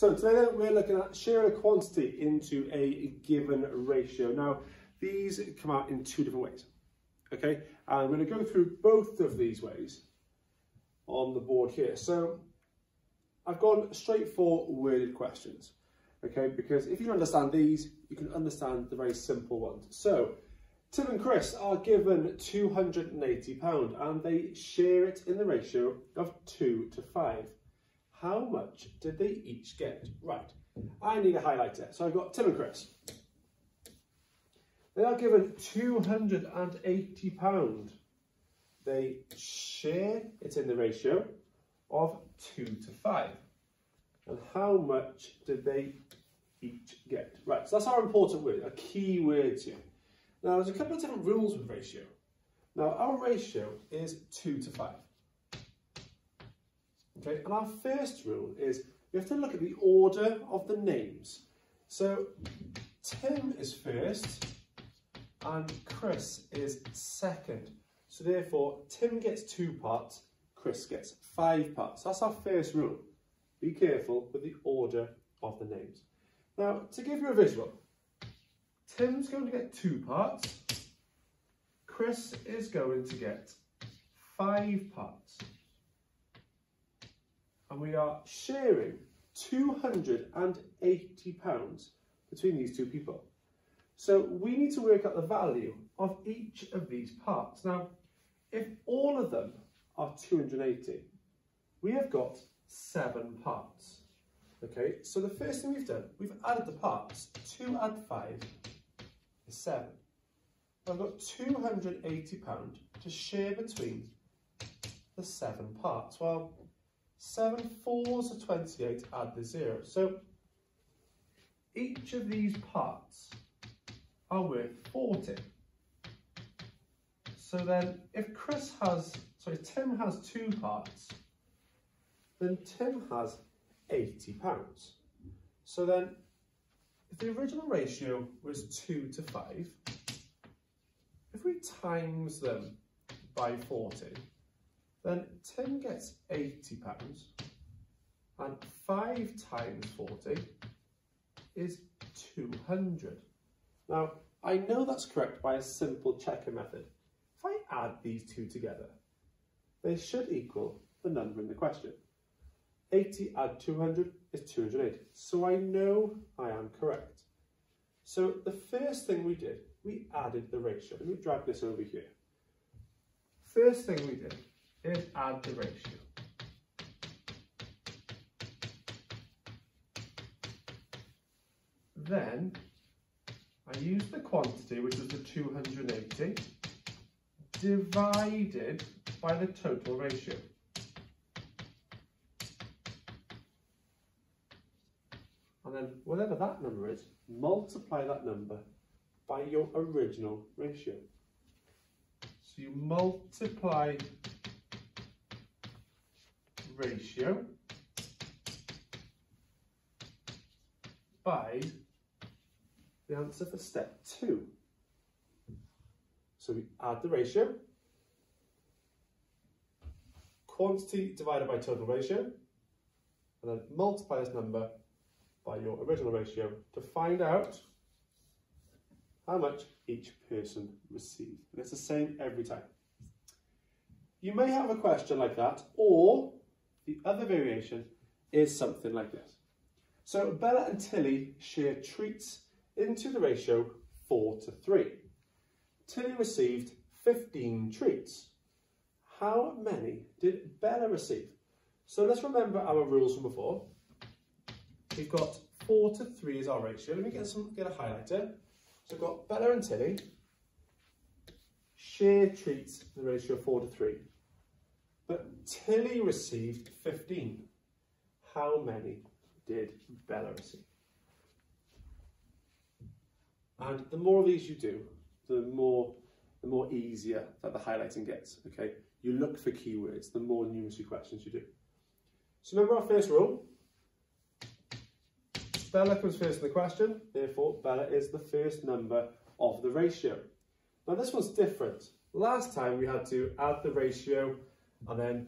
So today we're looking at sharing a quantity into a given ratio. Now, these come out in two different ways, okay? And we're gonna go through both of these ways on the board here. So I've gone straight for worded questions, okay? Because if you understand these, you can understand the very simple ones. So Tim and Chris are given £280 and they share it in the ratio of 2 to 5. How much did they each get? Right, I need a highlighter. So I've got Tim and Chris. They are given £280. They share it in the ratio of 2 to 5. And how much did they each get? Right, so that's our important word, a key word here. Now, there's a couple of different rules with ratio. Now, our ratio is 2 to 5. Okay, and our first rule is we have to look at the order of the names. So, Tim is first and Chris is second. So therefore, Tim gets two parts, Chris gets five parts. That's our first rule. Be careful with the order of the names. Now, to give you a visual, Tim's going to get two parts. Chris is going to get five parts. And we are sharing £280 between these two people. So we need to work out the value of each of these parts. Now, if all of them are 280, we have got seven parts. Okay, so the first thing we've done, we've added the parts. 2 add 5 is 7. I've got £280 to share between the seven parts. Well, 7 fours are 28, add the 0. So each of these parts are worth 40. So then if Chris has, sorry, Tim has two parts, then Tim has 80 pounds. So then if the original ratio was 2 to 5, if we times them by 40, then Tim gets 80 pounds and 5 times 40 is 200. Now, I know that's correct by a simple checker method. If I add these two together, they should equal the number in the question. 80 add 200 is 280. So I know I am correct. So the first thing we did, we added the ratio. Let me drag this over here. First thing we did is add the ratio. Then I use the quantity, which is the 280, divided by the total ratio. And then whatever that number is, multiply that number by your original ratio. So you multiply ratio by the answer for step two. So we add the ratio, quantity divided by total ratio, and then multiply this number by your original ratio to find out how much each person received. And it's the same every time. You may have a question like that, or the other variation is something like this. So Bella and Tilly share treats into the ratio 4 to 3. Tilly received 15 treats. How many did Bella receive? So let's remember our rules from before. We've got 4 to 3 is our ratio. Let me get some get a highlighter. So we've got Bella and Tilly. Share treats in the ratio 4 to 3. But Tilly received 15. How many did Bella receive? And the more of these you do, the more the more easier that the highlighting gets, okay? You look for keywords, the more numeracy questions you do. So remember our first rule? Bella comes first in the question, therefore Bella is the first number of the ratio. Now this one's different. Last time we had to add the ratio and then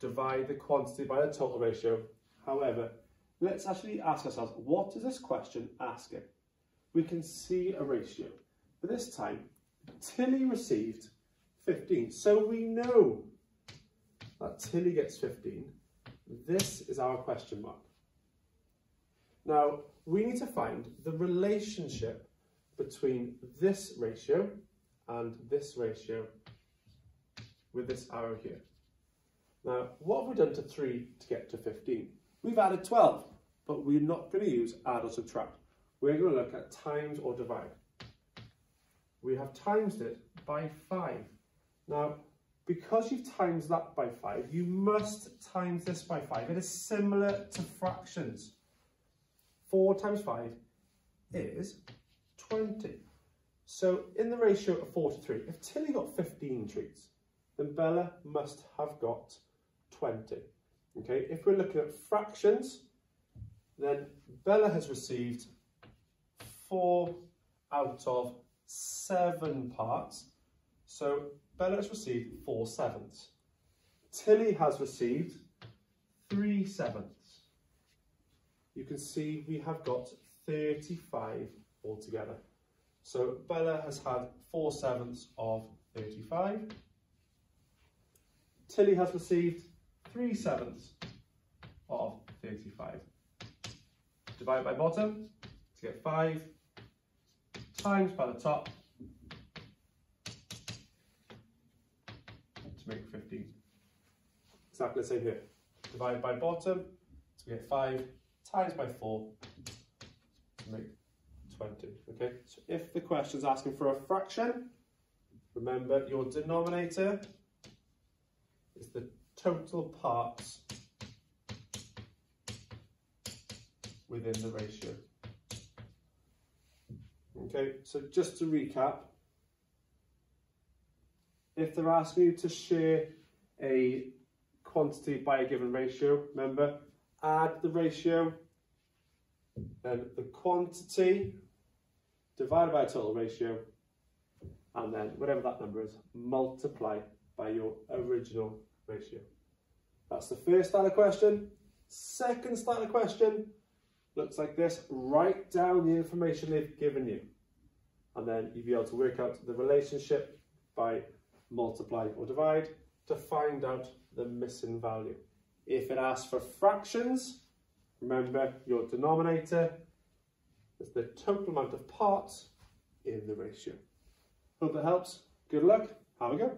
divide the quantity by the total ratio. However, let's actually ask ourselves, what is this question asking? We can see a ratio, but this time, Tilly received 15. So we know that Tilly gets 15. This is our question mark. Now, we need to find the relationship between this ratio and this ratio with this arrow here. Now, what have we done to 3 to get to 15? We've added 12, but we're not going to use add or subtract. We're going to look at times or divide. We have times it by 5. Now, because you've times that by 5, you must times this by 5. It is similar to fractions. 4 times 5 is 20. So in the ratio of 4 to 3, if Tilly got 15 treats, then Bella must have got 20. Okay, if we're looking at fractions, then Bella has received 4 out of 7 parts. So Bella has received 4 sevenths. Tilly has received 3 sevenths. You can see we have got 35 altogether. So Bella has had 4 sevenths of 35. Tilly has received 3 sevenths of 35. Divide by bottom to get 5 times by the top to make 15. Exactly the same here. Divide by bottom to get 5 times by 4 to make 20. Okay, so if the question is asking for a fraction, remember your denominator is the total parts within the ratio. Okay, so just to recap, if they're asking you to share a quantity by a given ratio, remember, add the ratio, then the quantity divided by total ratio, and then whatever that number is, multiply by your original ratio. That's the first of question. Second of question looks like this. Write down the information they've given you. And then you'll be able to work out the relationship by multiply or divide to find out the missing value. If it asks for fractions, remember your denominator is the total amount of parts in the ratio. Hope that helps. Good luck. Have a go.